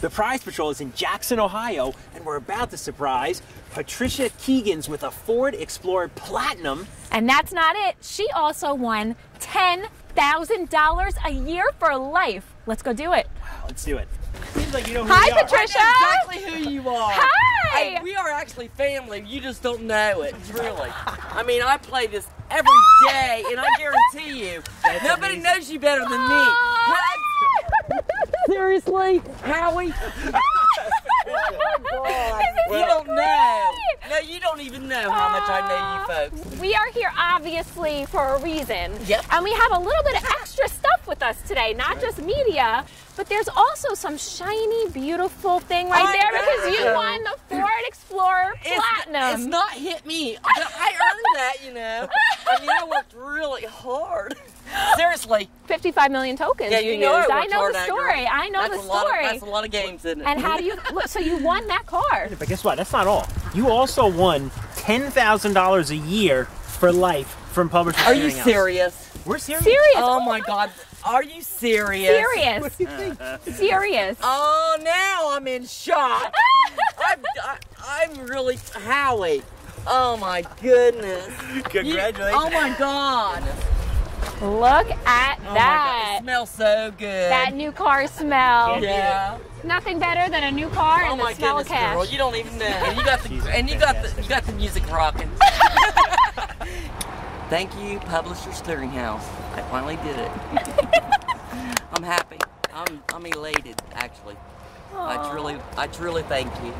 The Prize Patrol is in Jackson, Ohio, and we're about to surprise Patricia Keigans with a Ford Explorer Platinum. And that's not it. She also won $10,000 a year for life. Let's go do it. Wow, let's do it. Seems like you know who Hi, we are. Patricia. I know exactly who you are. Hi. Hey, we are actually family. You just don't know it, really. I mean, I play this every day, and I guarantee you, nobody amazing. knows you better than me. Seriously, Howie? you don't know. No, you don't even know how much I know you uh, folks. We are here obviously for a reason. Yep. And we have a little bit of extra stuff with us today, not just media, but there's also some shiny, beautiful thing right I there because you won the Ford Explorer It's, Platinum. it's not hit me. I earned that, you know. I mean, I worked really hard. Seriously. 55 million tokens Yeah, you, you know I used. I know the story. I know that's the a of- story. that's a lot of games, isn't it? and how do you look? So you won that car. But guess what? That's not all. You also won $10,000 a year for life from Publishers Are you Clearinghouse. serious? We're serious. Serious. Oh my God. Are you serious? Serious. What do you think? Serious. Oh, now I'm in shock. I'm, I, I'm really Howie. Oh my goodness. You- Congratulations. oh my God. Look at Oh my God. that. It smells so good. That new car smell. yeah. Nothing better than a new car Oh and my the smell goodness, of cash. girl. You don't even know. And you got the and you got the you got the music rocking. Thank you, Publishers Clearinghouse. I finally did it. I'm happy. I'm I'm elated actually. I truly I truly thank you.